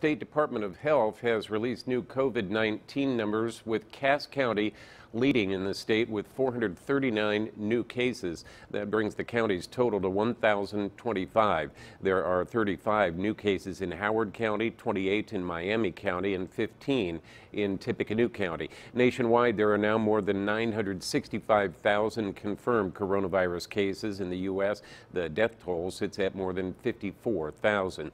State Department of Health has released new COVID-19 numbers with Cass County leading in the state with 439 new cases. That brings the county's total to 1,025. There are 35 new cases in Howard County, 28 in Miami County, and 15 in Tippecanoe County. Nationwide, there are now more than 965,000 confirmed coronavirus cases in the U.S. The death toll sits at more than 54,000.